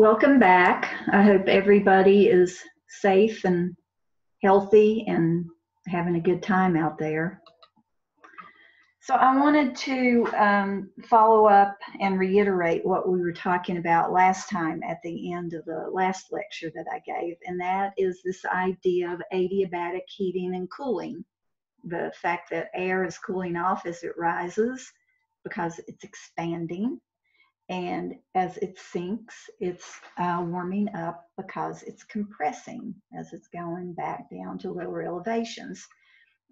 Welcome back. I hope everybody is safe and healthy and having a good time out there. So, I wanted to um, follow up and reiterate what we were talking about last time at the end of the last lecture that I gave, and that is this idea of adiabatic heating and cooling. The fact that air is cooling off as it rises because it's expanding and as it sinks, it's uh, warming up because it's compressing as it's going back down to lower elevations.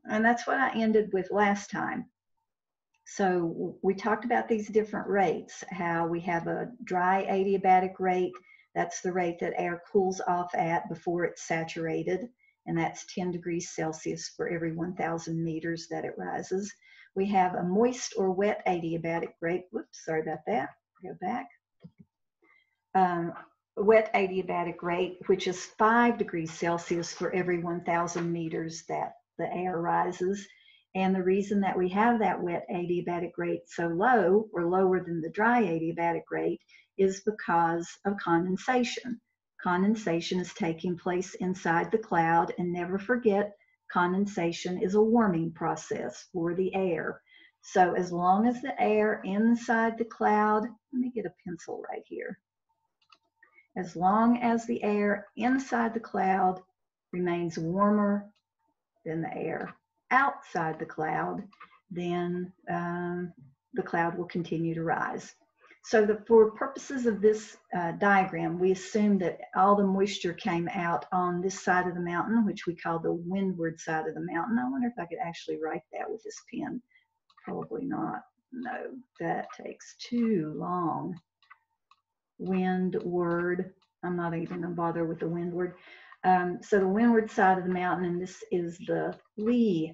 And that's what I ended with last time. So we talked about these different rates, how we have a dry adiabatic rate. That's the rate that air cools off at before it's saturated, and that's 10 degrees Celsius for every 1,000 meters that it rises. We have a moist or wet adiabatic rate. Whoops, sorry about that go back. Um, wet adiabatic rate, which is 5 degrees Celsius for every 1,000 meters that the air rises. And the reason that we have that wet adiabatic rate so low or lower than the dry adiabatic rate is because of condensation. Condensation is taking place inside the cloud, and never forget, condensation is a warming process for the air. So as long as the air inside the cloud, let me get a pencil right here. As long as the air inside the cloud remains warmer than the air outside the cloud, then um, the cloud will continue to rise. So the, for purposes of this uh, diagram, we assume that all the moisture came out on this side of the mountain, which we call the windward side of the mountain. I wonder if I could actually write that with this pen. Probably not. No, that takes too long. Windward. I'm not even going to bother with the windward. Um, so the windward side of the mountain, and this is the lee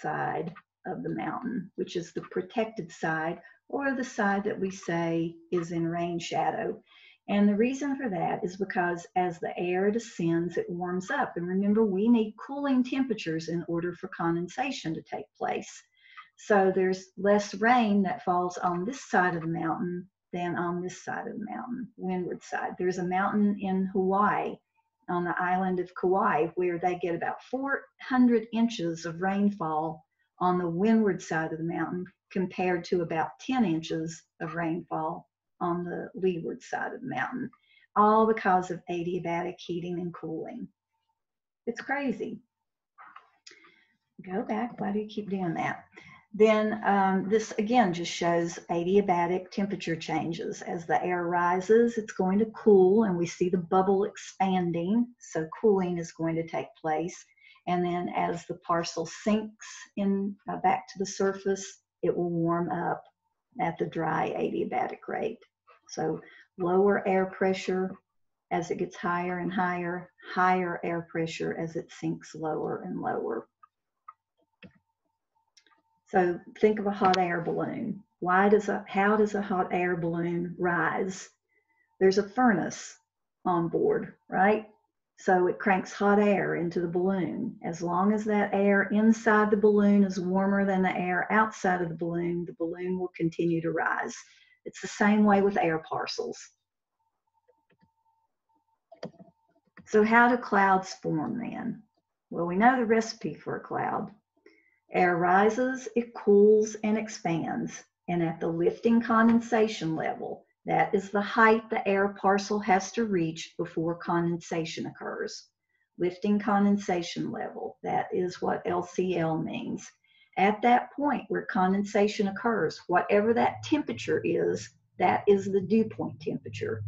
side of the mountain, which is the protected side, or the side that we say is in rain shadow. And the reason for that is because as the air descends, it warms up. And remember, we need cooling temperatures in order for condensation to take place. So there's less rain that falls on this side of the mountain than on this side of the mountain, windward side. There's a mountain in Hawaii, on the island of Kauai, where they get about 400 inches of rainfall on the windward side of the mountain compared to about 10 inches of rainfall on the leeward side of the mountain, all because of adiabatic heating and cooling. It's crazy. Go back. Why do you keep doing that? Then um, this again just shows adiabatic temperature changes. As the air rises, it's going to cool and we see the bubble expanding. So cooling is going to take place. And then as the parcel sinks in uh, back to the surface, it will warm up at the dry adiabatic rate. So lower air pressure as it gets higher and higher, higher air pressure as it sinks lower and lower. So think of a hot air balloon. Why does a, how does a hot air balloon rise? There's a furnace on board, right? So it cranks hot air into the balloon. As long as that air inside the balloon is warmer than the air outside of the balloon, the balloon will continue to rise. It's the same way with air parcels. So how do clouds form then? Well, we know the recipe for a cloud. Air rises, it cools and expands, and at the lifting condensation level, that is the height the air parcel has to reach before condensation occurs. Lifting condensation level, that is what LCL means. At that point where condensation occurs, whatever that temperature is, that is the dew point temperature.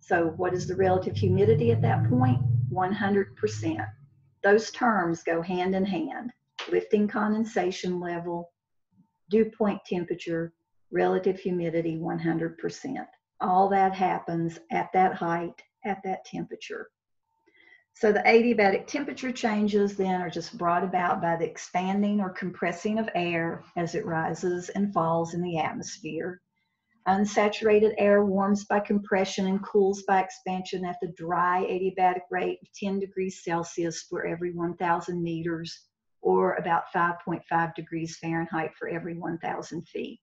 So what is the relative humidity at that point? 100%. Those terms go hand in hand lifting condensation level, dew point temperature, relative humidity 100%. All that happens at that height, at that temperature. So the adiabatic temperature changes then are just brought about by the expanding or compressing of air as it rises and falls in the atmosphere. Unsaturated air warms by compression and cools by expansion at the dry adiabatic rate of 10 degrees Celsius for every 1,000 meters or about 5.5 degrees Fahrenheit for every 1,000 feet.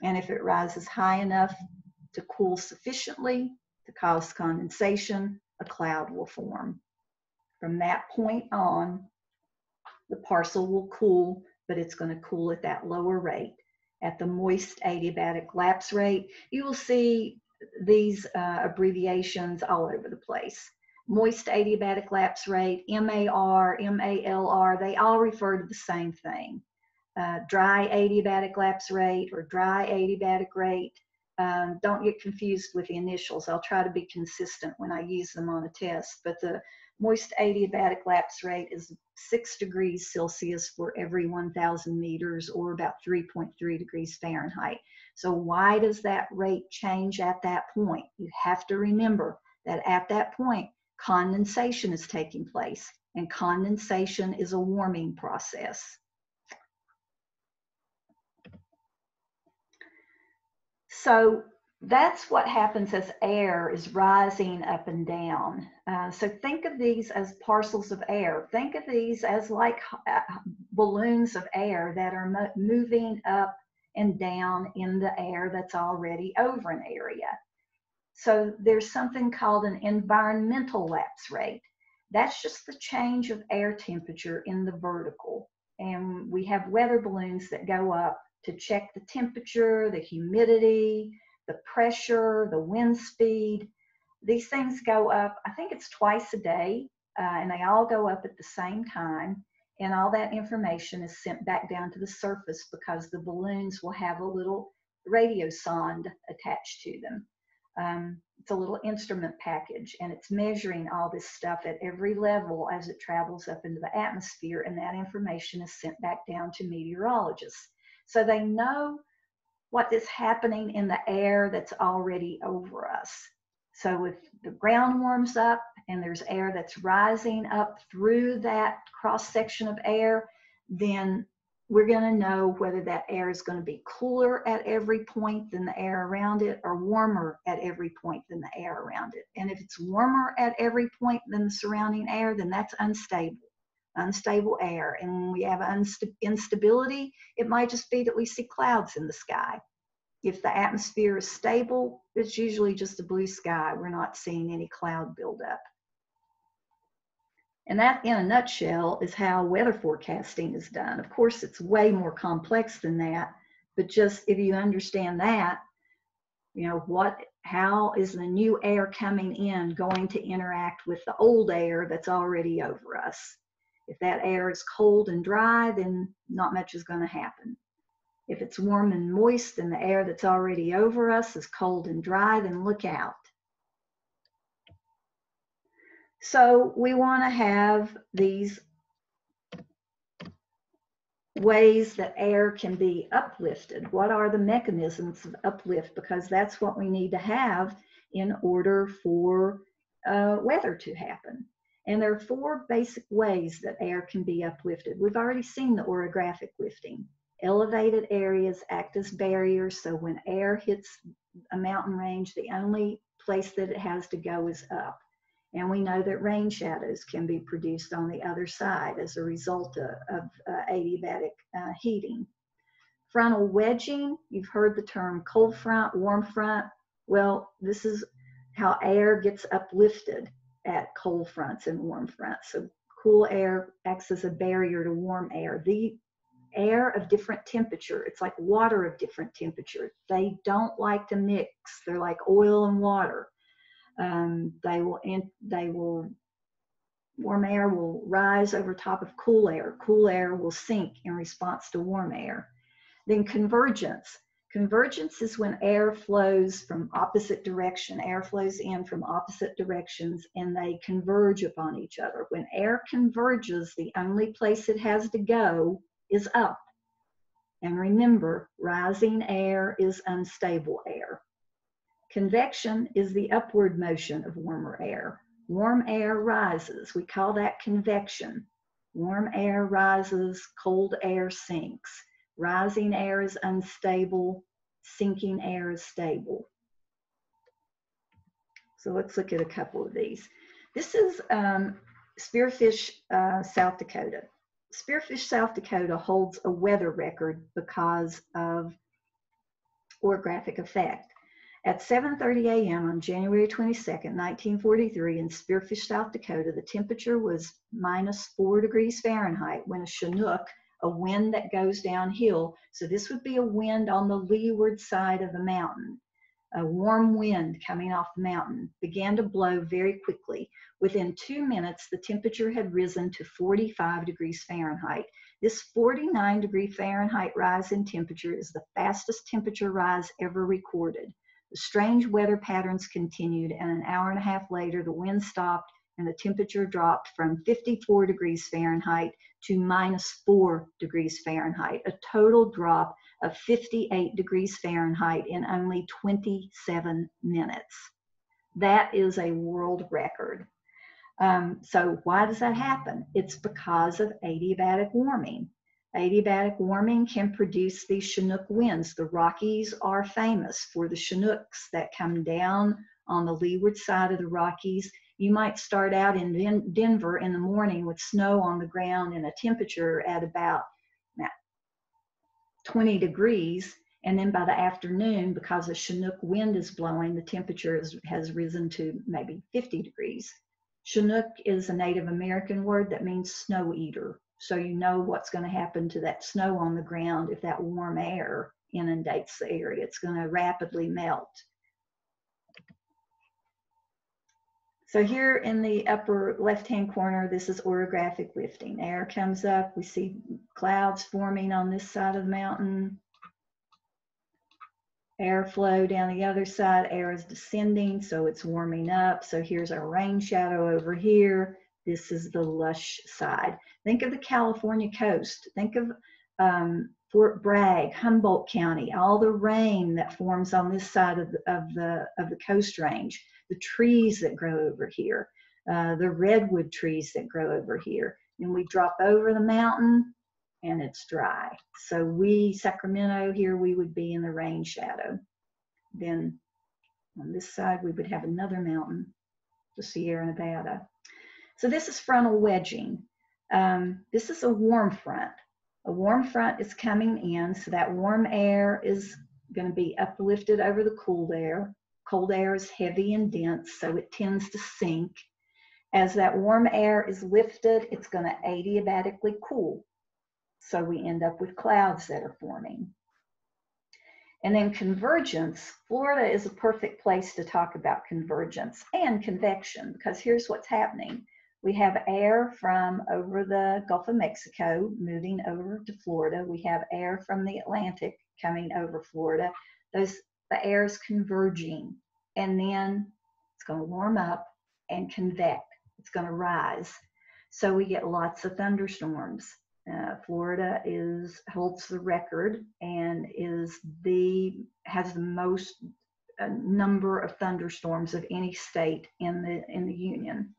And if it rises high enough to cool sufficiently, to cause condensation, a cloud will form. From that point on, the parcel will cool, but it's going to cool at that lower rate. At the moist adiabatic lapse rate, you will see these uh, abbreviations all over the place. Moist adiabatic lapse rate, MAR, MALR, they all refer to the same thing. Uh, dry adiabatic lapse rate or dry adiabatic rate. Um, don't get confused with the initials. I'll try to be consistent when I use them on a test, but the moist adiabatic lapse rate is 6 degrees Celsius for every 1,000 meters or about 3.3 degrees Fahrenheit. So why does that rate change at that point? You have to remember that at that point, condensation is taking place and condensation is a warming process. So that's what happens as air is rising up and down. Uh, so think of these as parcels of air. Think of these as like uh, balloons of air that are mo moving up and down in the air that's already over an area. So there's something called an environmental lapse rate. That's just the change of air temperature in the vertical. And we have weather balloons that go up to check the temperature, the humidity, the pressure, the wind speed. These things go up, I think it's twice a day, uh, and they all go up at the same time. And all that information is sent back down to the surface because the balloons will have a little radio sonde attached to them. Um, it's a little instrument package and it's measuring all this stuff at every level as it travels up into the atmosphere and that information is sent back down to meteorologists. So they know what is happening in the air that's already over us. So if the ground warms up and there's air that's rising up through that cross section of air, then we're going to know whether that air is going to be cooler at every point than the air around it or warmer at every point than the air around it. And if it's warmer at every point than the surrounding air, then that's unstable unstable air. And when we have instability, it might just be that we see clouds in the sky. If the atmosphere is stable, it's usually just a blue sky. We're not seeing any cloud buildup. And that, in a nutshell, is how weather forecasting is done. Of course, it's way more complex than that, but just if you understand that, you know, what, how is the new air coming in going to interact with the old air that's already over us? If that air is cold and dry, then not much is going to happen. If it's warm and moist and the air that's already over us is cold and dry, then look out. So we want to have these ways that air can be uplifted. What are the mechanisms of uplift? Because that's what we need to have in order for uh, weather to happen. And there are four basic ways that air can be uplifted. We've already seen the orographic lifting. Elevated areas act as barriers, so when air hits a mountain range, the only place that it has to go is up. And we know that rain shadows can be produced on the other side as a result of, of uh, adiabatic uh, heating. Frontal wedging, you've heard the term cold front, warm front. Well, this is how air gets uplifted at cold fronts and warm fronts. So cool air acts as a barrier to warm air. The air of different temperature, it's like water of different temperature. They don't like to mix. They're like oil and water. Um, they will they will warm air will rise over top of cool air. Cool air will sink in response to warm air. Then convergence. Convergence is when air flows from opposite direction. Air flows in from opposite directions and they converge upon each other. When air converges, the only place it has to go is up. And remember, rising air is unstable air. Convection is the upward motion of warmer air. Warm air rises. We call that convection. Warm air rises, cold air sinks. Rising air is unstable, sinking air is stable. So let's look at a couple of these. This is um, Spearfish, uh, South Dakota. Spearfish, South Dakota holds a weather record because of orographic effect. At 7:30 a.m. on January 22nd, 1943, in Spearfish, South Dakota, the temperature was minus four degrees Fahrenheit when a Chinook, a wind that goes downhill, so this would be a wind on the leeward side of the mountain, a warm wind coming off the mountain, began to blow very quickly. Within two minutes, the temperature had risen to 45 degrees Fahrenheit. This 49 degree Fahrenheit rise in temperature is the fastest temperature rise ever recorded. The strange weather patterns continued, and an hour and a half later, the wind stopped and the temperature dropped from 54 degrees Fahrenheit to minus 4 degrees Fahrenheit, a total drop of 58 degrees Fahrenheit in only 27 minutes. That is a world record. Um, so, why does that happen? It's because of adiabatic warming. Adiabatic warming can produce these Chinook winds. The Rockies are famous for the Chinooks that come down on the leeward side of the Rockies. You might start out in Den- Denver in the morning with snow on the ground and a temperature at about 20 degrees. And then by the afternoon, because a Chinook wind is blowing, the temperature is, has risen to maybe 50 degrees. Chinook is a Native American word that means snow eater. So you know what's going to happen to that snow on the ground if that warm air inundates the area. It's going to rapidly melt. So here in the upper left-hand corner, this is orographic lifting. Air comes up, we see clouds forming on this side of the mountain. Airflow down the other side, air is descending, so it's warming up. So here's our rain shadow over here. This is the lush side. Think of the California coast. Think of um, Fort Bragg, Humboldt County, all the rain that forms on this side of the, of the, of the coast range the trees that grow over here, uh, the redwood trees that grow over here. And we drop over the mountain and it's dry. So we, Sacramento here, we would be in the rain shadow. Then on this side, we would have another mountain, the Sierra Nevada. So this is frontal wedging. Um, this is a warm front. A warm front is coming in, so that warm air is going to be uplifted over the cool air. Cold air is heavy and dense, so it tends to sink. As that warm air is lifted, it's going to adiabatically cool. So we end up with clouds that are forming. And then convergence, Florida is a perfect place to talk about convergence and convection because here's what's happening. We have air from over the Gulf of Mexico moving over to Florida. We have air from the Atlantic coming over Florida. Those the air is converging and then it's going to warm up and convect. It's going to rise. So we get lots of thunderstorms. Uh, Florida is holds the record and is the has the most uh, number of thunderstorms of any state in the in the union.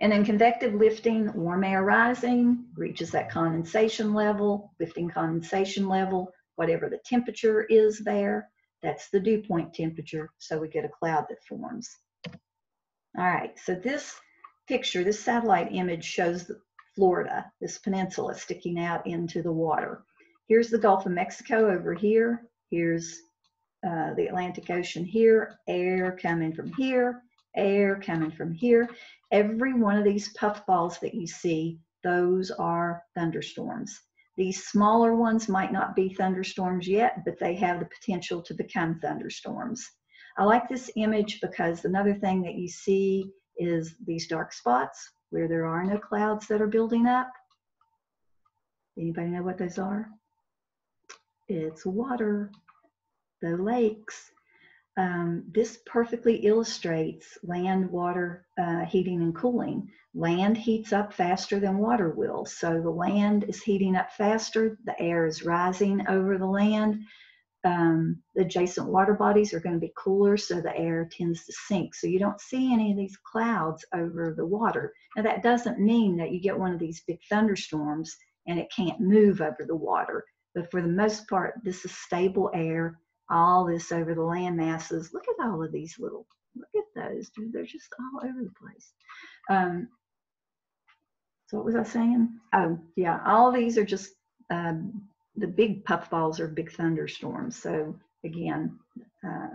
And then convective lifting, warm air rising, reaches that condensation level, lifting condensation level, whatever the temperature is there, that's the dew point temperature, so we get a cloud that forms. All right, so this picture, this satellite image shows Florida, this peninsula sticking out into the water. Here's the Gulf of Mexico over here. Here's uh, the Atlantic Ocean here, air coming from here, air coming from here. Every one of these puffballs that you see, those are thunderstorms. These smaller ones might not be thunderstorms yet, but they have the potential to become thunderstorms. I like this image because another thing that you see is these dark spots where there are no clouds that are building up. Anybody know what those are? It's water, the lakes. Um, this perfectly illustrates land water uh, heating and cooling land heats up faster than water will. So the land is heating up faster, the air is rising over the land. Um, the adjacent water bodies are going to be cooler, so the air tends to sink. So you don't see any of these clouds over the water. Now, that doesn't mean that you get one of these big thunderstorms and it can't move over the water. But for the most part, this is stable air, all this over the land masses. Look at all of these little, look at those. Dude. They're just all over the place. Um, so what was I saying? Oh, yeah, all these are just um, the big puffballs are big thunderstorms. So again, uh,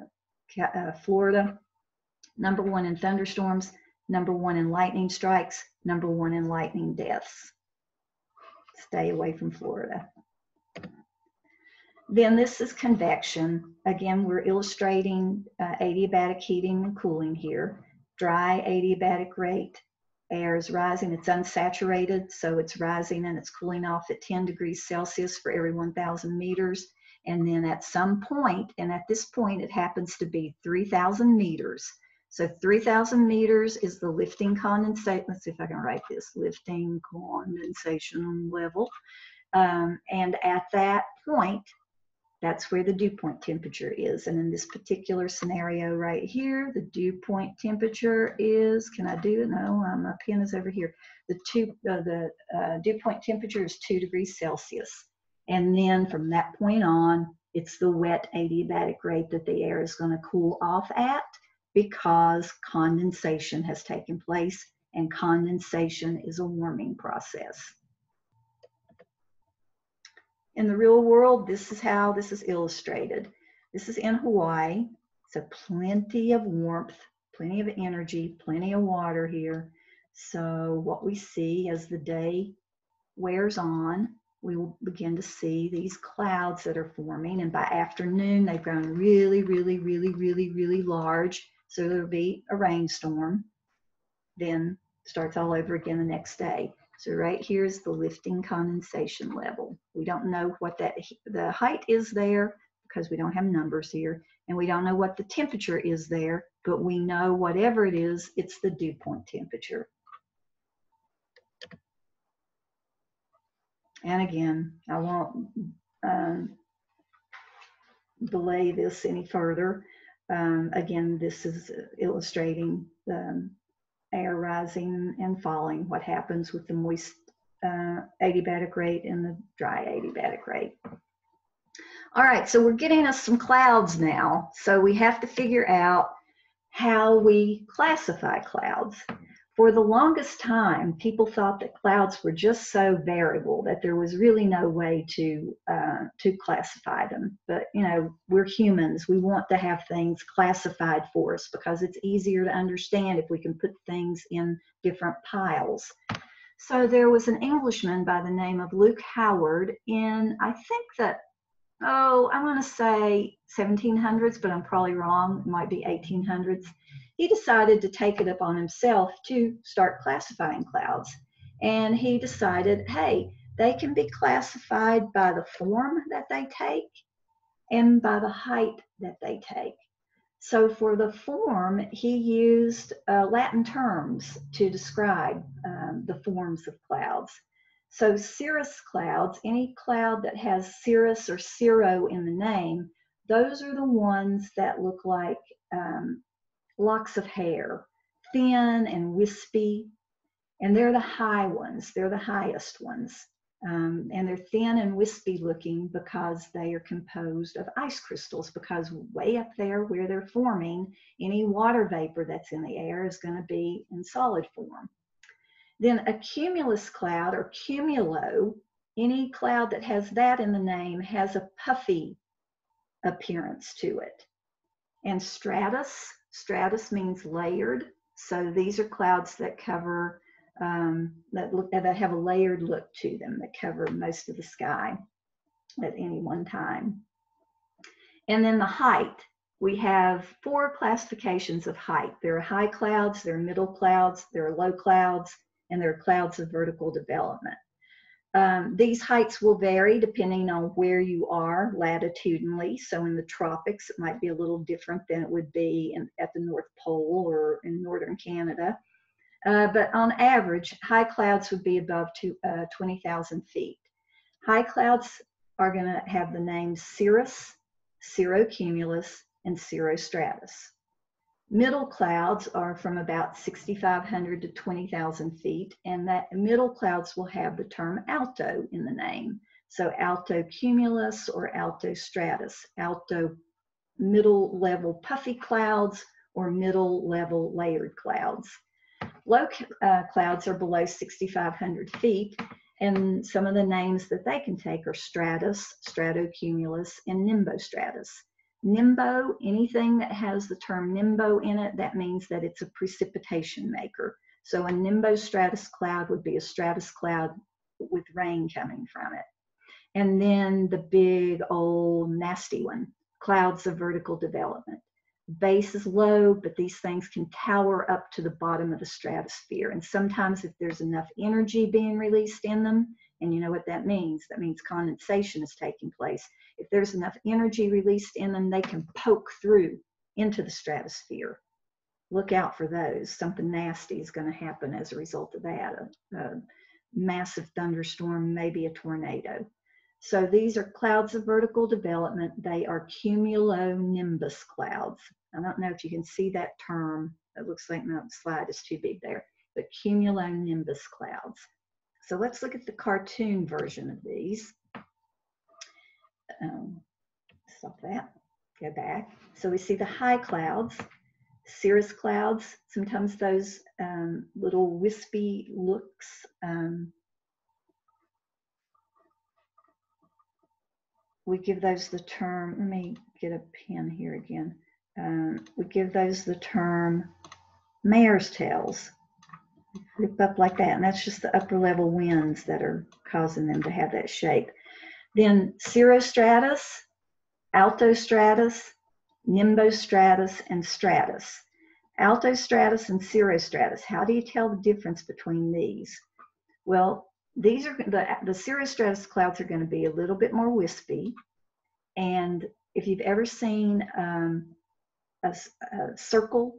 uh, Florida, number one in thunderstorms, number one in lightning strikes, number one in lightning deaths. Stay away from Florida. Then this is convection. Again, we're illustrating uh, adiabatic heating and cooling here. Dry adiabatic rate, air is rising, it's unsaturated, so it's rising and it's cooling off at 10 degrees Celsius for every 1,000 meters. And then at some point, and at this point it happens to be 3,000 meters. So 3,000 meters is the lifting condensation. Let's see if I can write this, lifting condensation level. Um, and at that point, that's where the dew point temperature is. And in this particular scenario right here, the dew point temperature is, can I do it? No, um, my pen is over here. The, two, uh, the uh, dew point temperature is two degrees Celsius. And then from that point on, it's the wet adiabatic rate that the air is going to cool off at because condensation has taken place and condensation is a warming process. In the real world, this is how this is illustrated. This is in Hawaii. So plenty of warmth, plenty of energy, plenty of water here. So what we see as the day wears on, we will begin to see these clouds that are forming. And by afternoon, they've grown really, really, really, really, really large. So there'll be a rainstorm. Then starts all over again the next day. So right here is the lifting condensation level. We don't know what that the height is there because we don't have numbers here, and we don't know what the temperature is there, but we know whatever it is, it's the dew point temperature. And again, I won't um, belay this any further. Um, again, this is illustrating the air rising and falling, what happens with the moist uh, adiabatic rate and the dry adiabatic rate. All right, so we're getting us some clouds now. So we have to figure out how we classify clouds for the longest time, people thought that clouds were just so variable that there was really no way to uh, to classify them. But you know, we're humans; we want to have things classified for us because it's easier to understand if we can put things in different piles. So there was an Englishman by the name of Luke Howard in I think that oh I want to say 1700s, but I'm probably wrong. It might be 1800s he decided to take it upon himself to start classifying clouds. And he decided, hey, they can be classified by the form that they take and by the height that they take. So for the form, he used uh, Latin terms to describe um, the forms of clouds. So cirrus clouds, any cloud that has cirrus or cirro in the name, those are the ones that look like um, locks of hair, thin and wispy, and they're the high ones, they're the highest ones. Um, and they're thin and wispy looking because they are composed of ice crystals because way up there where they're forming, any water vapor that's in the air is going to be in solid form. Then a cumulus cloud or cumulo, any cloud that has that in the name has a puffy appearance to it. And stratus Stratus means layered. So these are clouds that cover, um, that, look, that have a layered look to them, that cover most of the sky at any one time. And then the height. We have four classifications of height. There are high clouds, there are middle clouds, there are low clouds, and there are clouds of vertical development. Um, these heights will vary depending on where you are latitudinally. So in the tropics, it might be a little different than it would be in, at the North Pole or in northern Canada. Uh, but on average, high clouds would be above uh, 20,000 feet. High clouds are going to have the names cirrus, cirrocumulus, and cirrostratus. Middle clouds are from about 6,500 to 20,000 feet, and that middle clouds will have the term alto in the name. So alto cumulus or alto stratus, alto middle level puffy clouds or middle level layered clouds. Low uh, clouds are below 6,500 feet, and some of the names that they can take are stratus, stratocumulus, and nimbostratus. Nimbo, anything that has the term nimbo in it, that means that it's a precipitation maker. So a nimbostratus cloud would be a stratus cloud with rain coming from it. And then the big old nasty one, clouds of vertical development. Base is low, but these things can tower up to the bottom of the stratosphere. And sometimes if there's enough energy being released in them, and you know what that means, that means condensation is taking place. If there's enough energy released in them, they can poke through into the stratosphere. Look out for those. Something nasty is going to happen as a result of that. A, a massive thunderstorm, maybe a tornado. So these are clouds of vertical development. They are cumulonimbus clouds. I don't know if you can see that term. It looks like my slide is too big there, but cumulonimbus clouds. So let's look at the cartoon version of these. Um, stop that, go back. So we see the high clouds, cirrus clouds, sometimes those um, little wispy looks. Um, we give those the term, let me get a pen here again. Um, we give those the term mare's tails. Flip up like that, and that's just the upper level winds that are causing them to have that shape. Then cirrostratus, altostratus, nimbostratus, and stratus. Altostratus and cirrostratus, how do you tell the difference between these? Well, these are the, the cirrostratus clouds are going to be a little bit more wispy. And if you've ever seen um, a, a, circle,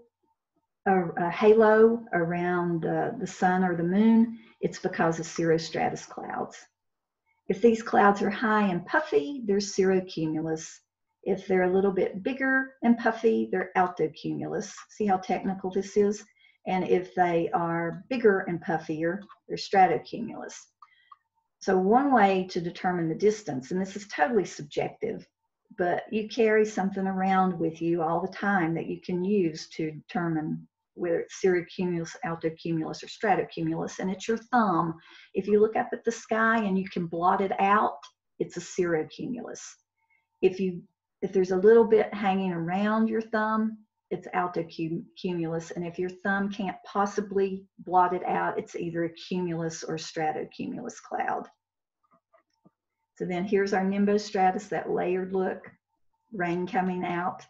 a, a, halo around uh, the sun or the moon, it's because of cirrostratus clouds. If these clouds are high and puffy, they're cirrocumulus. If they're a little bit bigger and puffy, they're altocumulus. See how technical this is? And if they are bigger and puffier, they're stratocumulus. So one way to determine the distance, and this is totally subjective, but you carry something around with you all the time that you can use to determine whether it's cirrocumulus, altocumulus, or stratocumulus, and it's your thumb. If you look up at the sky and you can blot it out, it's a cirrocumulus. If you if there's a little bit hanging around your thumb, it's altocumulus, and if your thumb can't possibly blot it out, it's either a cumulus or stratocumulus cloud. So then here's our nimbostratus, that layered look, rain coming out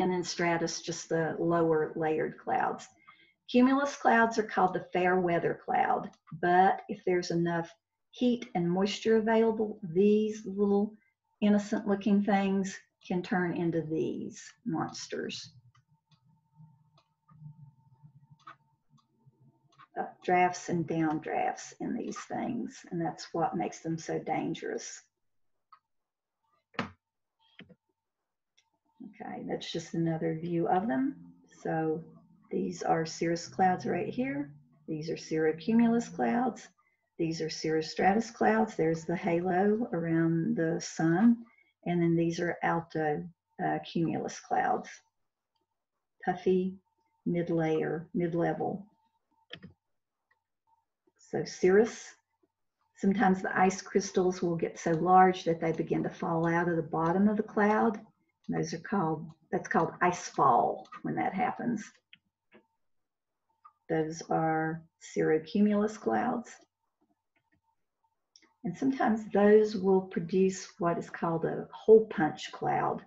and then stratus, just the lower layered clouds. Cumulus clouds are called the fair weather cloud, but if there's enough heat and moisture available, these little innocent looking things can turn into these monsters. Updrafts and downdrafts in these things, and that's what makes them so dangerous. Okay, that's just another view of them. So these are cirrus clouds right here. These are cirrocumulus clouds. These are cirrostratus clouds. There's the halo around the sun. And then these are alto uh, cumulus clouds. Puffy, mid-layer, mid-level. So cirrus, sometimes the ice crystals will get so large that they begin to fall out of the bottom of the cloud those are called, that's called ice fall when that happens. Those are cirrocumulus clouds. And sometimes those will produce what is called a hole punch cloud.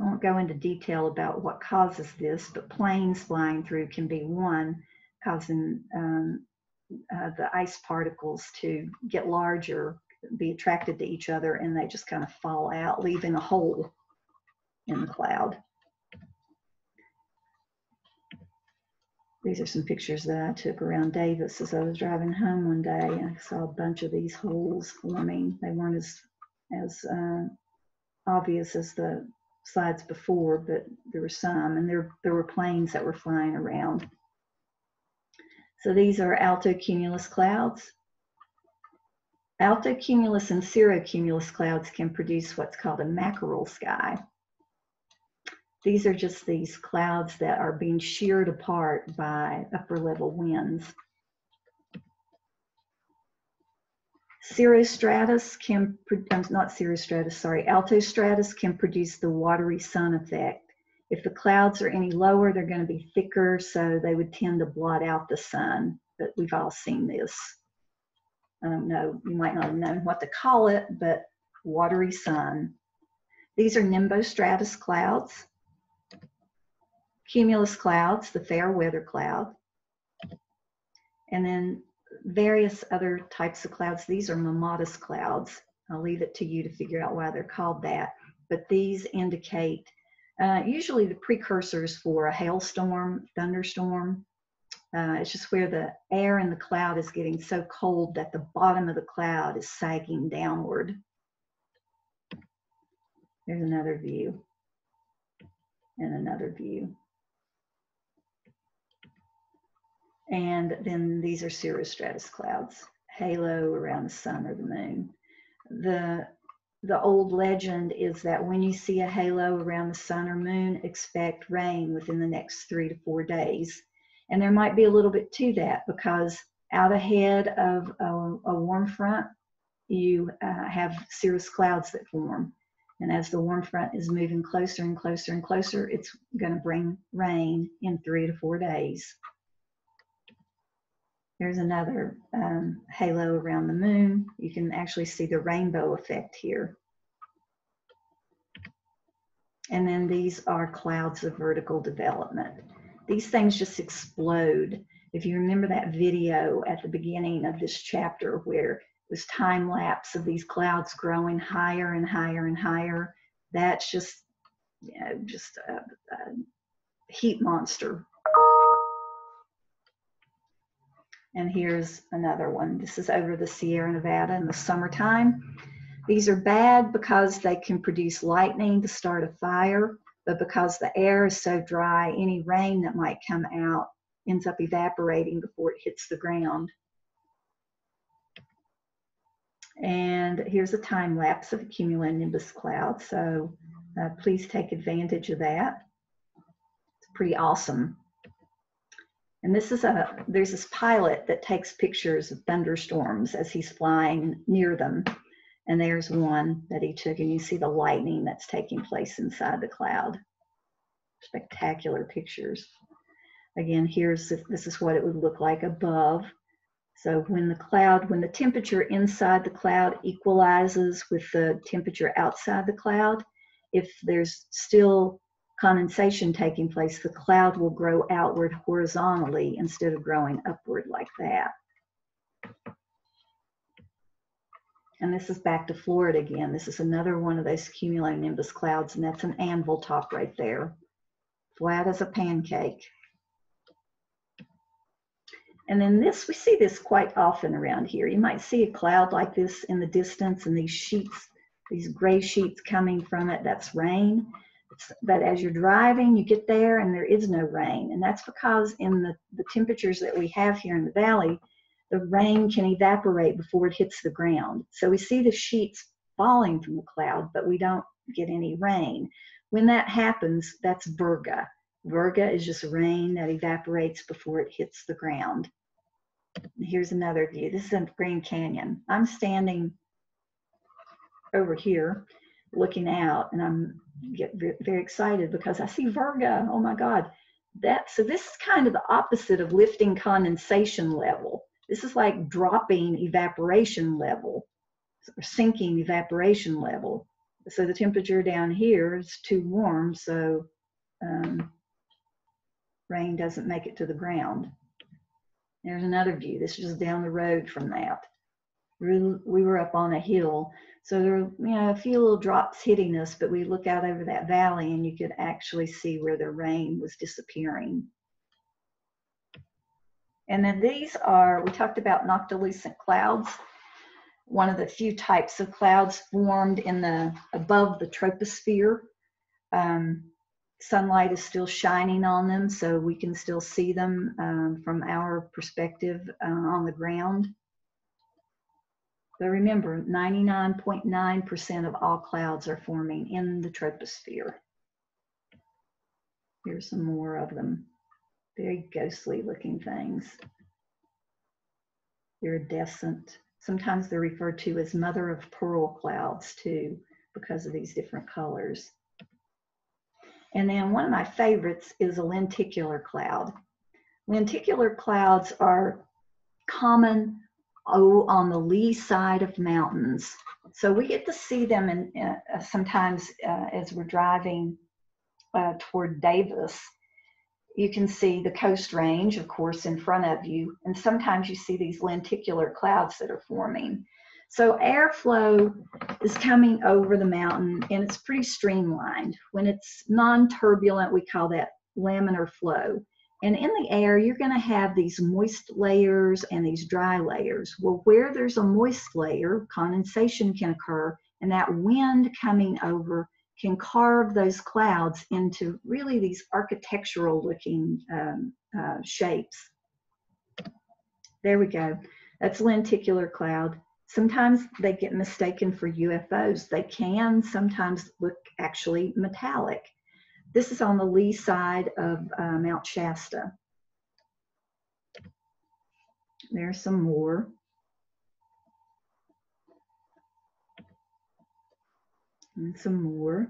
I won't go into detail about what causes this, but planes flying through can be one, causing um, uh, the ice particles to get larger, be attracted to each other, and they just kind of fall out, leaving a hole in the cloud. These are some pictures that I took around Davis as I was driving home one day. I saw a bunch of these holes forming. They weren't as as uh, obvious as the slides before, but there were some, and there there were planes that were flying around. So these are altocumulus clouds. Altocumulus and cirrocumulus clouds can produce what's called a mackerel sky. These are just these clouds that are being sheared apart by upper level winds. Cirrostratus can, not cirrostratus, sorry, altostratus can produce the watery sun effect. If the clouds are any lower, they're going to be thicker, so they would tend to blot out the sun. But we've all seen this. I don't know, you might not have known what to call it, but watery sun. These are nimbostratus clouds, cumulus clouds, the fair weather cloud, and then various other types of clouds. These are mammatus clouds. I'll leave it to you to figure out why they're called that. But these indicate uh, usually the precursors for a hailstorm, thunderstorm. Uh, it's just where the air in the cloud is getting so cold that the bottom of the cloud is sagging downward. There's another view and another view. And then these are cirrostratus clouds, halo around the sun or the moon. The, the old legend is that when you see a halo around the sun or moon, expect rain within the next three to four days. And there might be a little bit to that because out ahead of a, a warm front, you uh, have cirrus clouds that form. And as the warm front is moving closer and closer and closer, it's going to bring rain in three to four days. There's another um, halo around the moon. You can actually see the rainbow effect here. And then these are clouds of vertical development. These things just explode. If you remember that video at the beginning of this chapter where it was time lapse of these clouds growing higher and higher and higher, that's just, you know, just a, a heat monster And here's another one. This is over the Sierra Nevada in the summertime. These are bad because they can produce lightning to start a fire, but because the air is so dry, any rain that might come out ends up evaporating before it hits the ground. And here's a time lapse of cumulonimbus cloud, so uh, please take advantage of that. It's pretty awesome. And this is a, there's this pilot that takes pictures of thunderstorms as he's flying near them. And there's one that he took, and you see the lightning that's taking place inside the cloud. Spectacular pictures. Again, here's, this is what it would look like above. So when the cloud, when the temperature inside the cloud equalizes with the temperature outside the cloud, if there's still condensation taking place, the cloud will grow outward horizontally instead of growing upward like that. And this is back to Florida again. This is another one of those cumulonimbus clouds, and that's an anvil top right there. Flat as a pancake. And then this, we see this quite often around here. You might see a cloud like this in the distance and these sheets, these gray sheets coming from it, that's rain but as you're driving, you get there and there is no rain. And that's because in the, the temperatures that we have here in the valley, the rain can evaporate before it hits the ground. So we see the sheets falling from the cloud, but we don't get any rain. When that happens, that's virga. Virga is just rain that evaporates before it hits the ground. Here's another view. This is in Grand Canyon. I'm standing over here looking out and I'm get very excited because I see virga. Oh my God. That so this is kind of the opposite of lifting condensation level. This is like dropping evaporation level or sinking evaporation level. So the temperature down here is too warm, so um, rain doesn't make it to the ground. There's another view. This is just down the road from that. We were up on a hill so there were, you know, a few little drops hitting us, but we look out over that valley and you could actually see where the rain was disappearing. And then these are, we talked about noctilucent clouds. One of the few types of clouds formed in the, above the troposphere. Um, sunlight is still shining on them, so we can still see them um, from our perspective uh, on the ground. But remember, 99.9% of all clouds are forming in the troposphere. Here's some more of them. Very ghostly looking things. Iridescent Sometimes they're referred to as mother of pearl clouds too, because of these different colors. And then one of my favorites is a lenticular cloud. Lenticular clouds are common oh, on the lee side of mountains. So we get to see them in, uh, sometimes uh, as we're driving uh, toward Davis. You can see the coast range, of course, in front of you, and sometimes you see these lenticular clouds that are forming. So airflow is coming over the mountain and it's pretty streamlined. When it's non-turbulent, we call that laminar flow. And in the air, you're going to have these moist layers and these dry layers. Well, where there's a moist layer, condensation can occur, and that wind coming over can carve those clouds into really these architectural looking um, uh, shapes. There we go. That's lenticular cloud. Sometimes they get mistaken for UFOs. They can sometimes look actually metallic. This is on the lee side of uh, Mount Shasta. There's some more. And some more.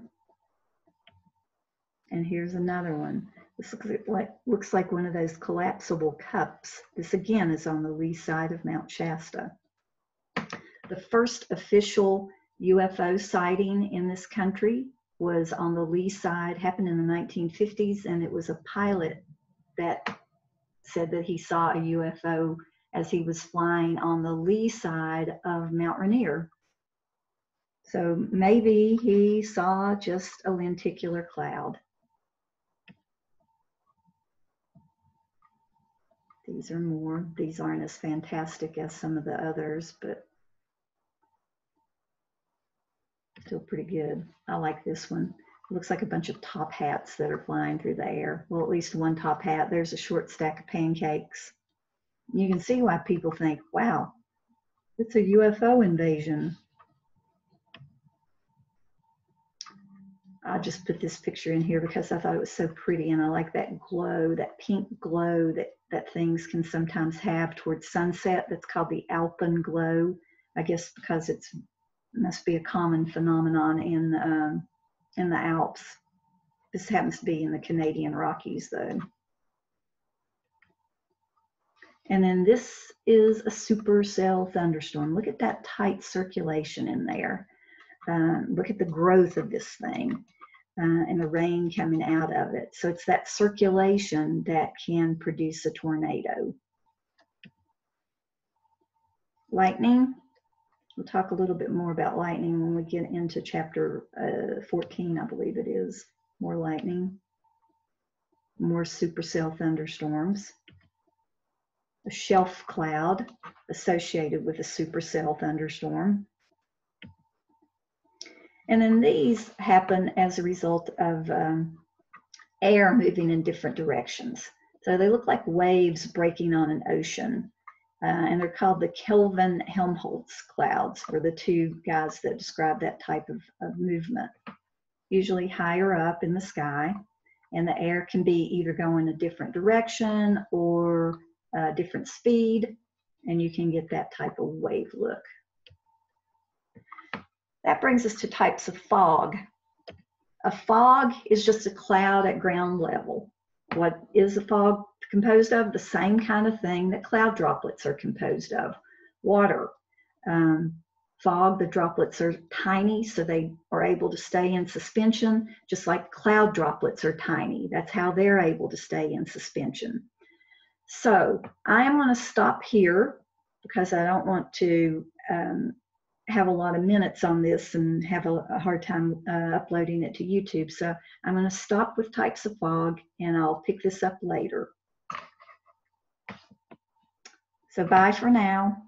And here's another one. This looks like, looks like one of those collapsible cups. This again is on the lee side of Mount Shasta. The first official UFO sighting in this country was on the lee side, happened in the 1950s, and it was a pilot that said that he saw a UFO as he was flying on the lee side of Mount Rainier. So maybe he saw just a lenticular cloud. These are more, these aren't as fantastic as some of the others, but Still pretty good. I like this one. It looks like a bunch of top hats that are flying through the air. Well, at least one top hat. There's a short stack of pancakes. You can see why people think, wow, it's a UFO invasion. I just put this picture in here because I thought it was so pretty and I like that glow, that pink glow that, that things can sometimes have towards sunset. That's called the Alpen glow. I guess because it's must be a common phenomenon in um, in the Alps. This happens to be in the Canadian Rockies, though. And then this is a supercell thunderstorm. Look at that tight circulation in there. Um, look at the growth of this thing uh, and the rain coming out of it. So it's that circulation that can produce a tornado. Lightning, We'll talk a little bit more about lightning when we get into chapter uh, 14, I believe it is. More lightning, more supercell thunderstorms, a shelf cloud associated with a supercell thunderstorm. And then these happen as a result of um, air moving in different directions. So they look like waves breaking on an ocean uh, and they're called the Kelvin Helmholtz clouds, for the two guys that describe that type of, of movement. Usually higher up in the sky, and the air can be either going a different direction or a different speed, and you can get that type of wave look. That brings us to types of fog. A fog is just a cloud at ground level. What is a fog composed of? The same kind of thing that cloud droplets are composed of. Water. Um, fog, the droplets are tiny, so they are able to stay in suspension, just like cloud droplets are tiny. That's how they're able to stay in suspension. So I am going to stop here because I don't want to um, have a lot of minutes on this and have a, a hard time uh, uploading it to YouTube. So I'm going to stop with types of fog and I'll pick this up later. So bye for now.